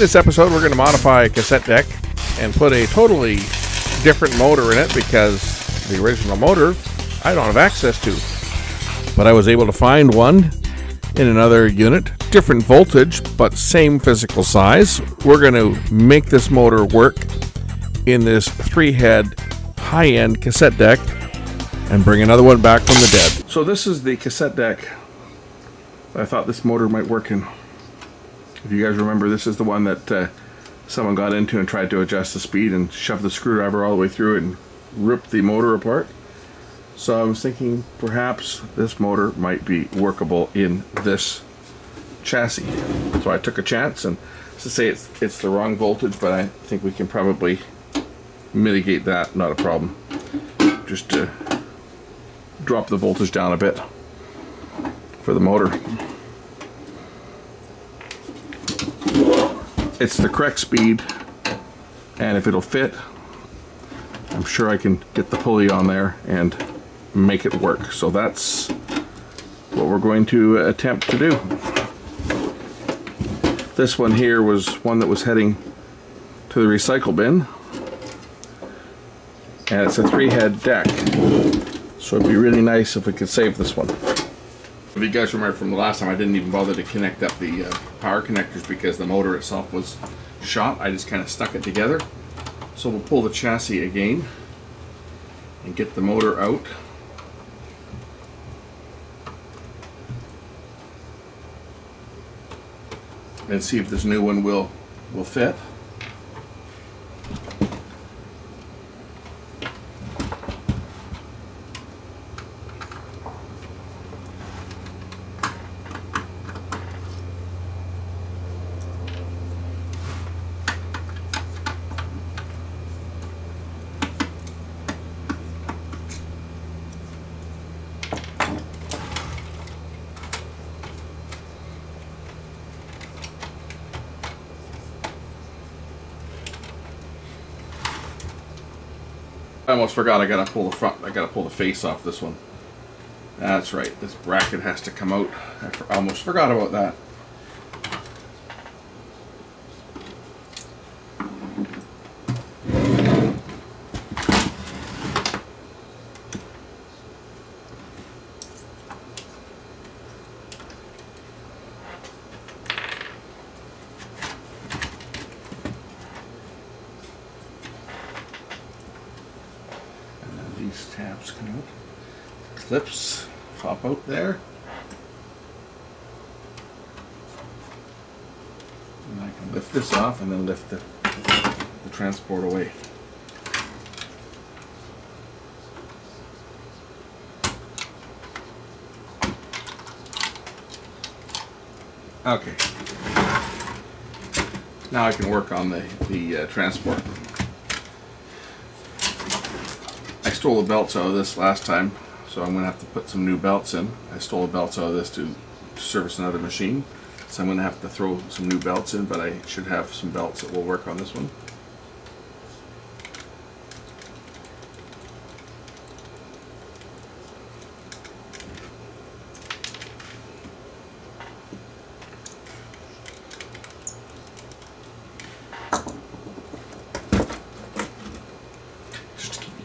In this episode, we're going to modify a cassette deck and put a totally different motor in it because the original motor I don't have access to. But I was able to find one in another unit, different voltage, but same physical size. We're going to make this motor work in this three head high end cassette deck and bring another one back from the dead. So, this is the cassette deck I thought this motor might work in. If you guys remember, this is the one that uh, someone got into and tried to adjust the speed and shoved the screwdriver all the way through it and ripped the motor apart. So I was thinking perhaps this motor might be workable in this chassis. So I took a chance and to say it's it's the wrong voltage, but I think we can probably mitigate that, not a problem. Just to drop the voltage down a bit for the motor. It's the correct speed and if it'll fit I'm sure I can get the pulley on there and make it work. So that's what we're going to attempt to do. This one here was one that was heading to the recycle bin. And it's a three head deck. So it'd be really nice if we could save this one. If you guys remember from the last time, I didn't even bother to connect up the uh, power connectors because the motor itself was shot. I just kind of stuck it together. So we'll pull the chassis again and get the motor out. and see if this new one will will fit. Almost forgot I gotta pull the front, I gotta pull the face off this one. That's right, this bracket has to come out. I almost forgot about that. these tabs come out. Clips pop out there. And I can lift this off and then lift the, the transport away. Okay. Now I can work on the, the uh, transport. I stole the belts out of this last time, so I'm going to have to put some new belts in. I stole belts out of this to service another machine, so I'm going to have to throw some new belts in, but I should have some belts that will work on this one.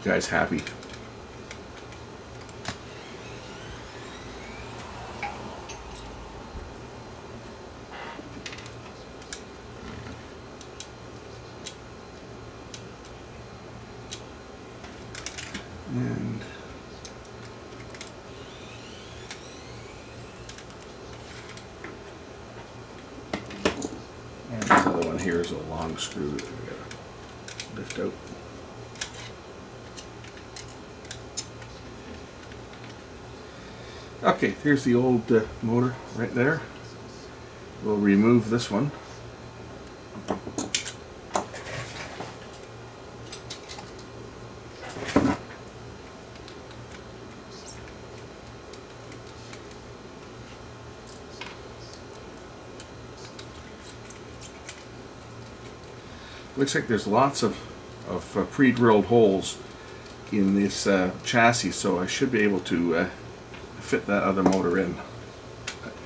Guys happy. And and this other one here is a long screw that we gotta lift out. Okay, here's the old uh, motor right there. We'll remove this one. Looks like there's lots of, of uh, pre-drilled holes in this uh, chassis, so I should be able to uh, fit that other motor in.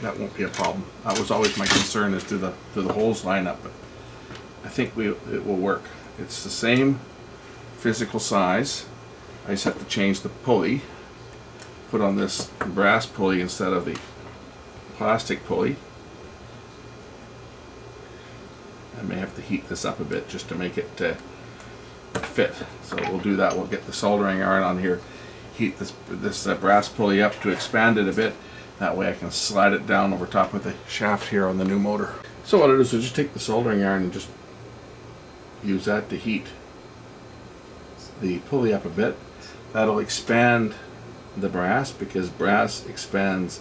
That- won't be a problem. That was always my concern is do the, do the holes line up, but I think we, it will work. It's the same physical size. I just have to change the pulley. Put on this brass pulley instead of the plastic pulley. I may have to heat this up a bit just to make it uh, fit. So we'll do that. We'll get the soldering iron on here, heat this, this uh, brass pulley up to expand it a bit. That way I can slide it down over top of the shaft here on the new motor. So what I do is I just take the soldering iron and just use that to heat the pulley up a bit. That'll expand the brass because brass expands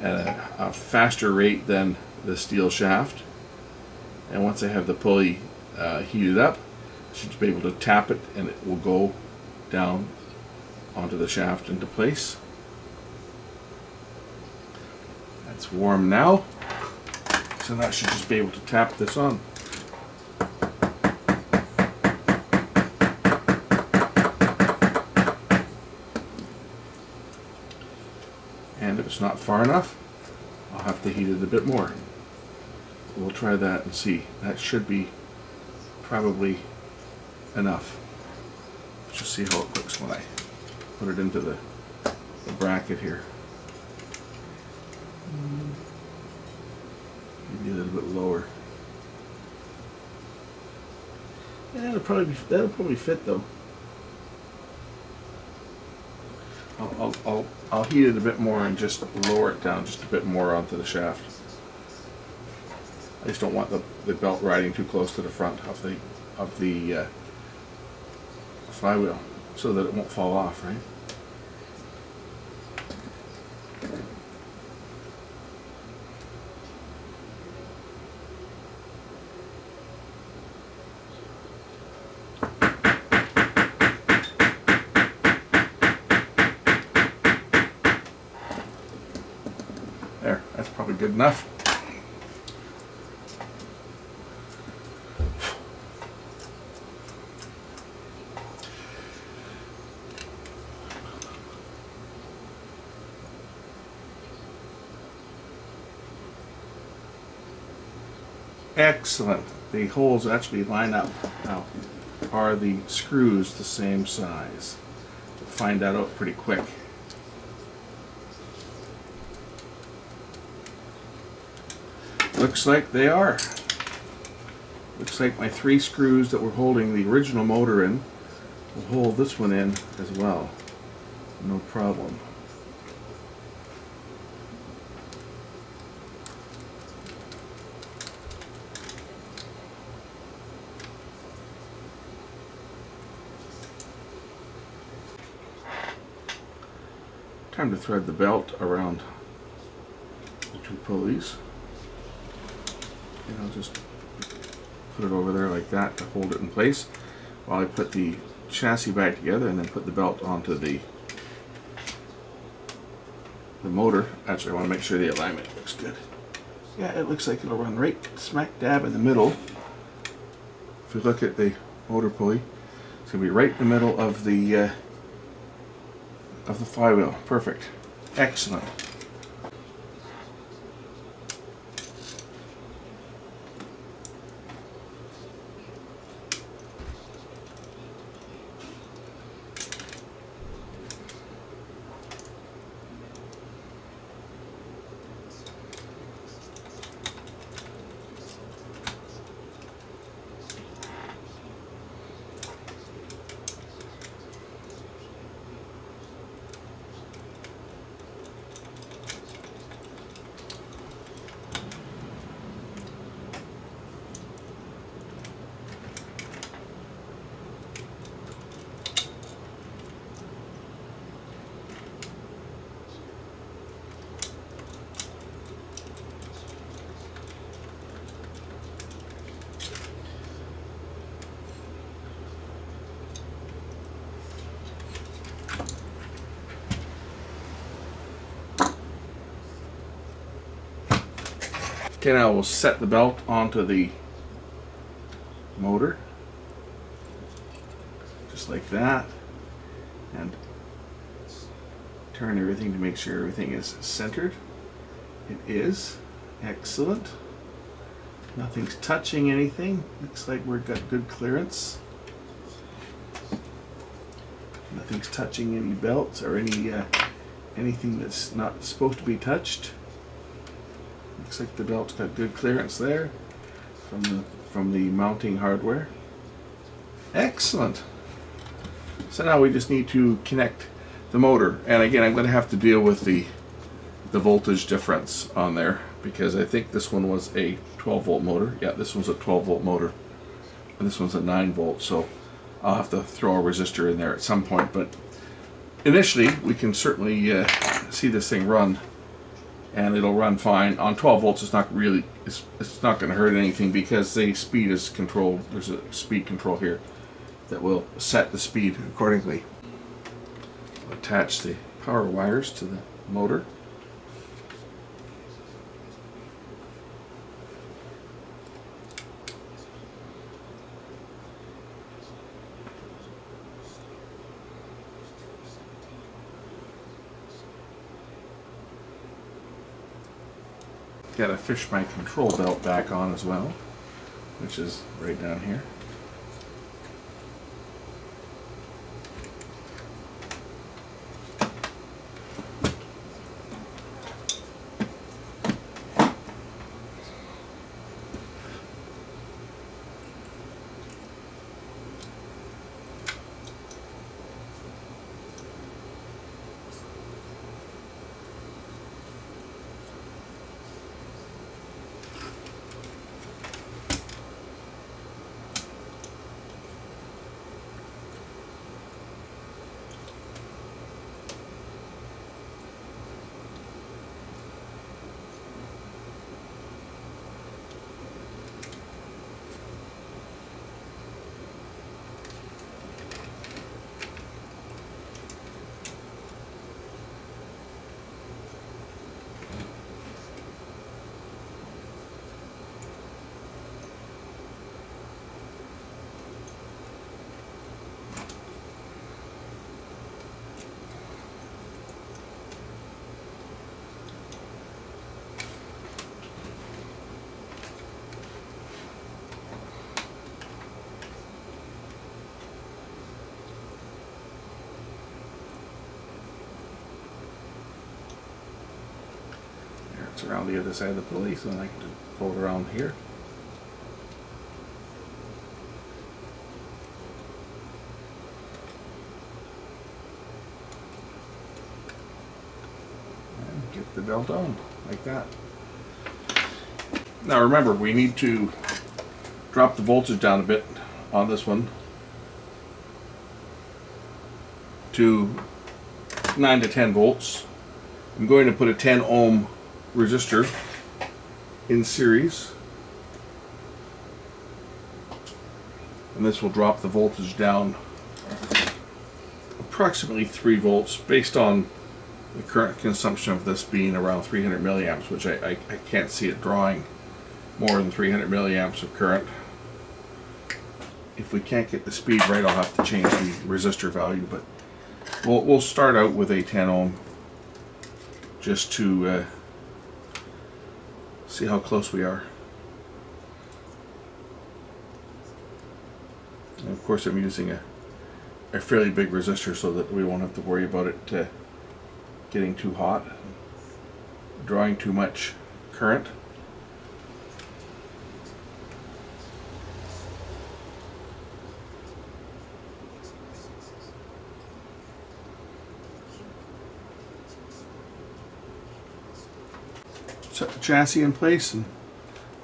at a, a faster rate than the steel shaft. And once I have the pulley uh, heated up, I should be able to tap it and it will go down onto the shaft into place. That's warm now, so that should just be able to tap this on. And if it's not far enough, I'll have to heat it a bit more. We'll try that and see. That should be probably enough. Let's just see how it looks when I put it into the, the bracket here. Maybe a little bit lower. Yeah, that'll probably be, that'll probably fit though. I'll, I'll, I'll, I'll heat it a bit more and just lower it down just a bit more onto the shaft. I just don't want the, the belt riding too close to the front of the of the uh, flywheel so that it won't fall off, right? There, that's probably good enough. Excellent. The holes actually line up. Now, are the screws the same size? We'll find that out pretty quick. Looks like they are. Looks like my three screws that were holding the original motor in will hold this one in as well. No problem. Time to thread the belt around the two pulleys. And I'll just put it over there like that to hold it in place while I put the chassis back together and then put the belt onto the the motor. Actually, I want to make sure the alignment looks good. Yeah, it looks like it'll run right smack dab in the middle. If you look at the motor pulley, it's going to be right in the middle of the uh, of the flywheel. Perfect. Excellent. Okay, now we'll set the belt onto the motor. Just like that. And turn everything to make sure everything is centered. It is. Excellent. Nothing's touching anything. Looks like we've got good clearance. Nothing's touching any belts or any uh, anything that's not supposed to be touched. Looks like the belt's got good clearance there from the from the mounting hardware. Excellent. So now we just need to connect the motor. And again, I'm going to have to deal with the the voltage difference on there because I think this one was a 12 volt motor. Yeah, this one's a 12 volt motor. And this one's a 9 volt. So I'll have to throw a resistor in there at some point. But initially, we can certainly uh, see this thing run and it'll run fine. On 12 volts, it's not really, it's, it's not going to hurt anything because the speed is controlled. There's a speed control here that will set the speed accordingly. Attach the power wires to the motor. Got to fish my control belt back on as well, which is right down here. It's around the other side of the pulleys, so I can pull it around here. And get the belt on, like that. Now remember, we need to drop the voltage down a bit on this one to 9 to 10 volts. I'm going to put a 10 ohm resistor in series. And this will drop the voltage down approximately 3 volts based on the current consumption of this being around 300 milliamps which I, I, I can't see it drawing more than 300 milliamps of current. If we can't get the speed right I'll have to change the resistor value but we'll, we'll start out with a 10 ohm just to uh, see how close we are. And of course I'm using a, a fairly big resistor so that we won't have to worry about it uh, getting too hot, drawing too much current. Chassis in place and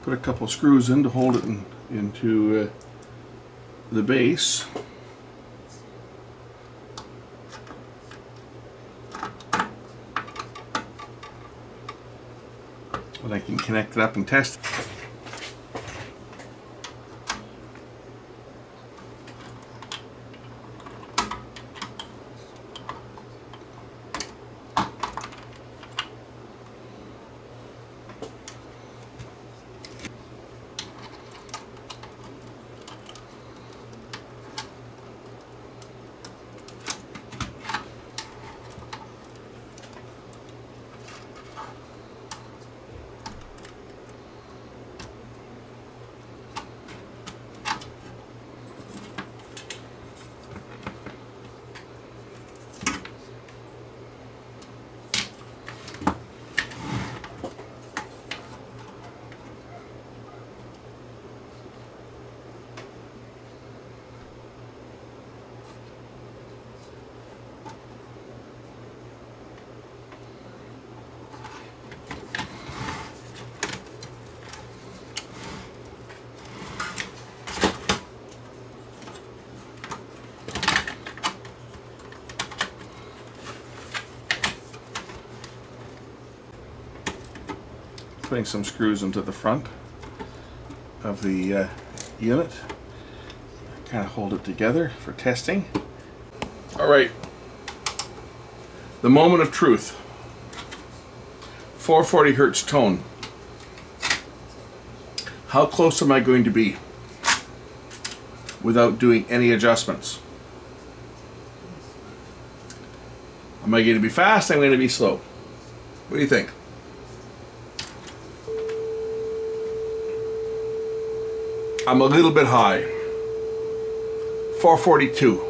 put a couple screws in to hold it in, into uh, the base. And I can connect it up and test it. Putting some screws into the front of the uh, unit. Kind of hold it together for testing. All right, the moment of truth. 440 hertz tone. How close am I going to be without doing any adjustments? Am I going to be fast? Am I'm going to be slow. What do you think? I'm a little bit high. 442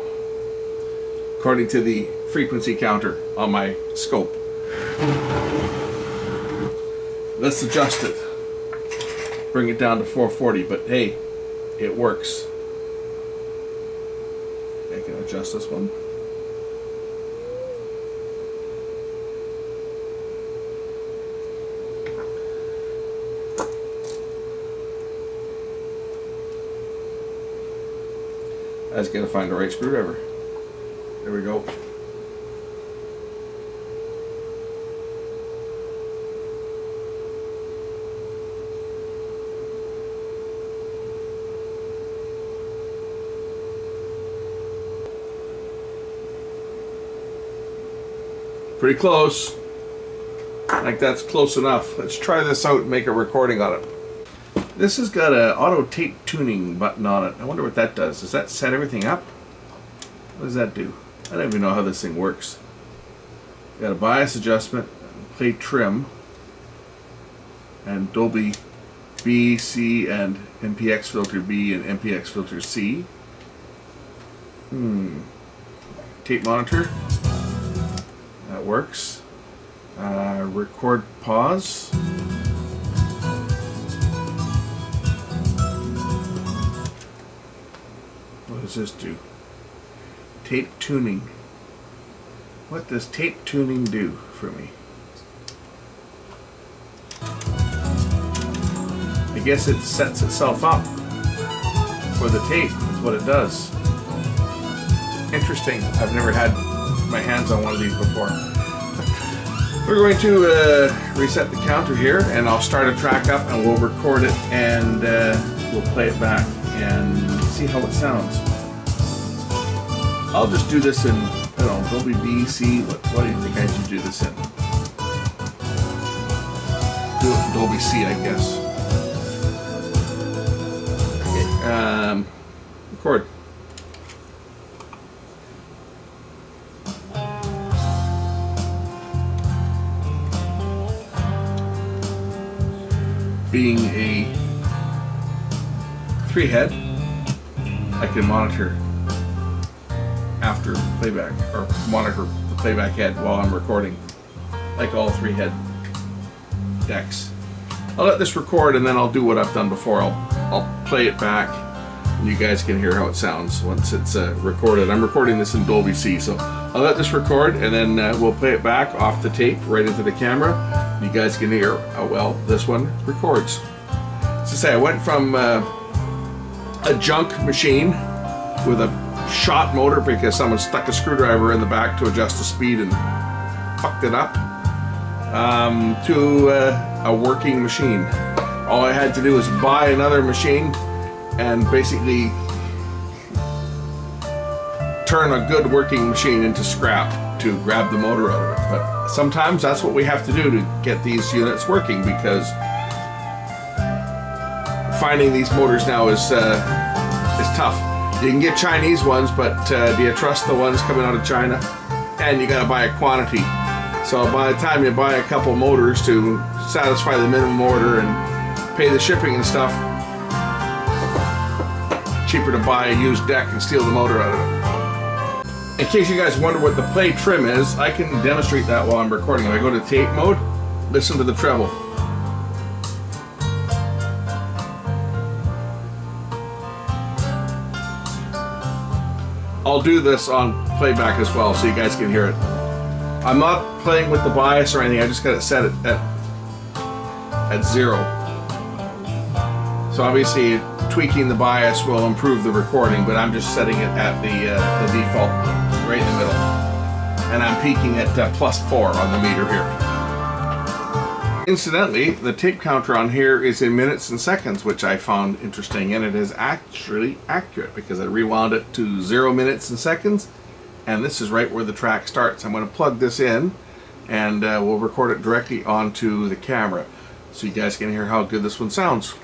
according to the frequency counter on my scope. Let's adjust it. Bring it down to 440, but hey, it works. I can adjust this one. I just gotta find the right screwdriver. There we go. Pretty close. Like that's close enough. Let's try this out and make a recording on it. This has got an auto tape tuning button on it. I wonder what that does. Does that set everything up? What does that do? I don't even know how this thing works. Got a bias adjustment, play trim, and Dolby B, C, and MPX filter B and MPX filter C. Hmm. Tape monitor. That works. Uh, record pause. This do? Tape tuning. What does tape tuning do for me? I guess it sets itself up for the tape, is what it does. Interesting. I've never had my hands on one of these before. We're going to uh, reset the counter here and I'll start a track up and we'll record it and uh, we'll play it back and see how it sounds. I'll just do this in, I don't know, Dolby B, C, what, what do you think I should do this in? Do it in Dolby C, I guess. Okay, um, record. Being a three head, I can monitor playback or monitor the playback head while I'm recording, like all three head decks. I'll let this record and then I'll do what I've done before. I'll I'll play it back and you guys can hear how it sounds once it's uh, recorded. I'm recording this in Dolby C, so I'll let this record and then uh, we'll play it back off the tape right into the camera. You guys can hear how well this one records. So say I went from uh, a junk machine with a shot motor because someone stuck a screwdriver in the back to adjust the speed and fucked it up um, to uh, a working machine. All I had to do was buy another machine and basically turn a good working machine into scrap to grab the motor out of it. But sometimes that's what we have to do to get these units working because finding these motors now is uh, is tough. You can get Chinese ones, but uh, do you trust the ones coming out of China? And you got to buy a quantity. So by the time you buy a couple motors to satisfy the minimum order and pay the shipping and stuff, cheaper to buy a used deck and steal the motor out of it. In case you guys wonder what the play trim is, I can demonstrate that while I'm recording. If I go to tape mode, listen to the treble. I'll do this on playback as well so you guys can hear it. I'm not playing with the bias or anything, I just got it set at, at, at zero. So obviously tweaking the bias will improve the recording, but I'm just setting it at the, uh, the default, right in the middle. And I'm peaking at uh, plus four on the meter here. Incidentally, the tape counter on here is in minutes and seconds, which I found interesting, and it is actually accurate because I rewound it to zero minutes and seconds, and this is right where the track starts. I'm going to plug this in, and uh, we'll record it directly onto the camera so you guys can hear how good this one sounds.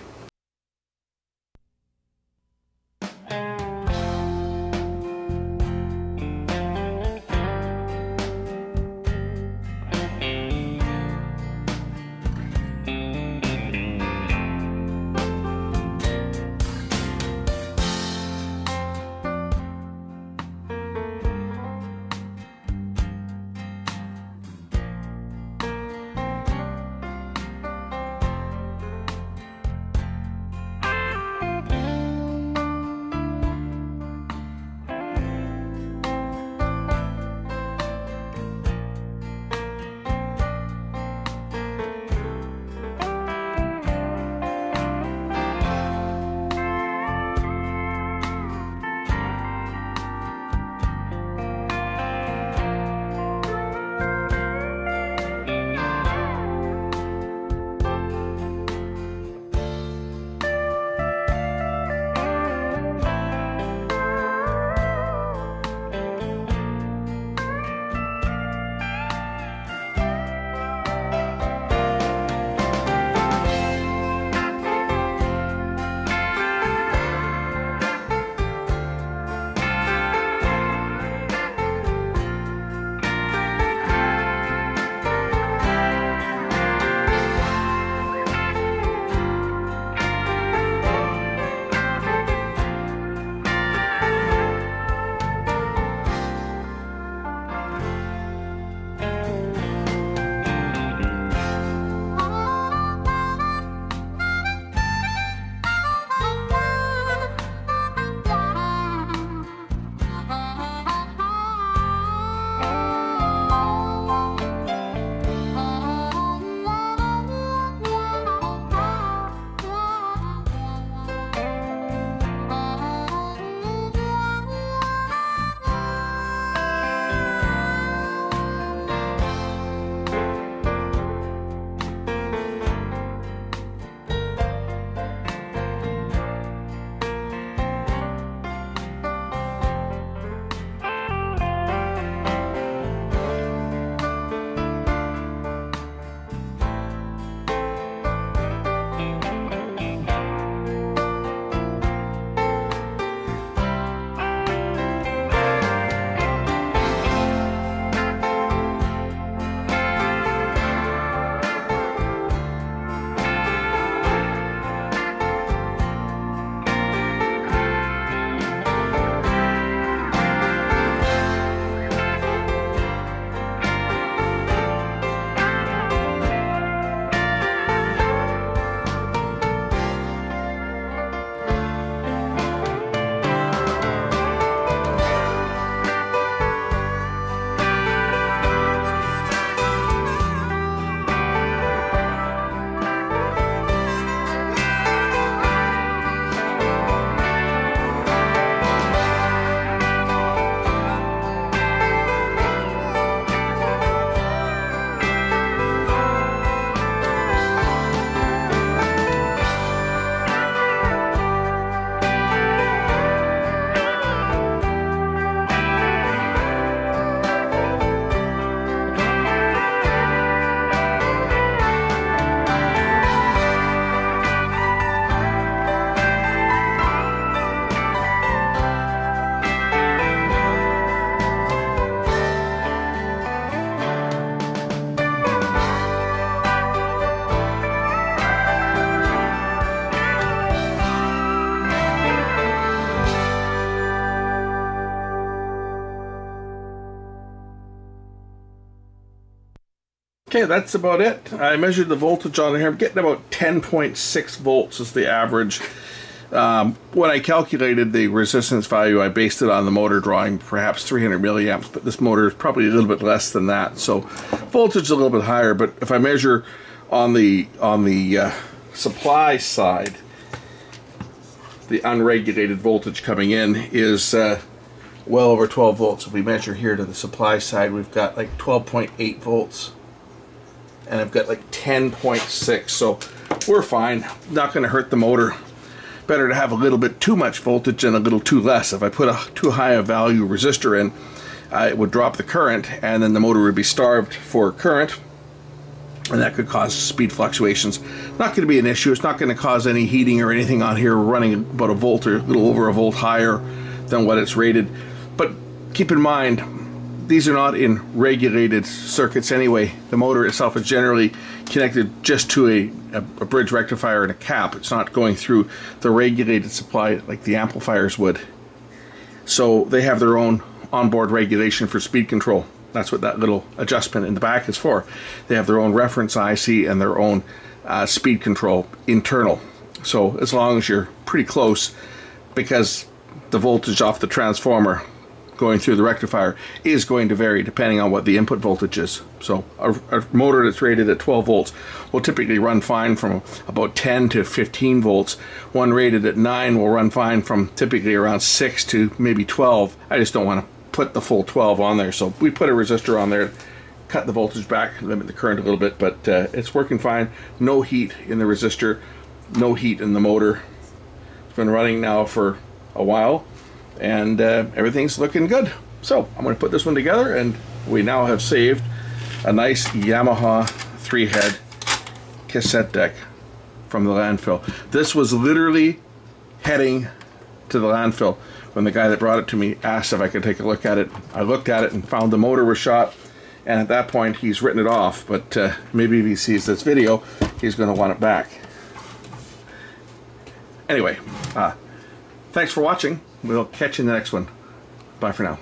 Okay, that's about it. I measured the voltage on here. I'm getting about 10.6 volts is the average. Um, when I calculated the resistance value, I based it on the motor drawing perhaps 300 milliamps, but this motor is probably a little bit less than that. So voltage is a little bit higher, but if I measure on the on the uh, supply side, the unregulated voltage coming in is uh, well over 12 volts. If we measure here to the supply side, we've got like 12.8 volts and I've got like 10.6, so we're fine. Not going to hurt the motor. Better to have a little bit too much voltage and a little too less. If I put a too high a value resistor in, uh, it would drop the current, and then the motor would be starved for current, and that could cause speed fluctuations. Not going to be an issue. It's not going to cause any heating or anything on here running about a volt or a little over a volt higher than what it's rated. But keep in mind, these are not in regulated circuits anyway. The motor itself is generally connected just to a, a, a, bridge rectifier and a cap. It's not going through the regulated supply like the amplifiers would. So they have their own onboard regulation for speed control. That's what that little adjustment in the back is for. They have their own reference IC and their own uh, speed control internal. So as long as you're pretty close, because the voltage off the transformer going through the rectifier is going to vary depending on what the input voltage is. So a, a, motor that's rated at 12 volts will typically run fine from about 10 to 15 volts. One rated at 9 will run fine from typically around 6 to maybe 12. I just don't want to put the full 12 on there. So we put a resistor on there, cut the voltage back, limit the current a little bit, but uh, it's working fine. No heat in the resistor, no heat in the motor. It's been running now for a while and uh, everything's looking good. So I'm going to put this one together and we now have saved a nice Yamaha three head cassette deck from the landfill. This was literally heading to the landfill when the guy that brought it to me asked if I could take a look at it. I looked at it and found the motor was shot, and at that point he's written it off. But uh, maybe if he sees this video, he's going to want it back. Anyway, uh, thanks for watching. We'll catch you in the next one. Bye for now.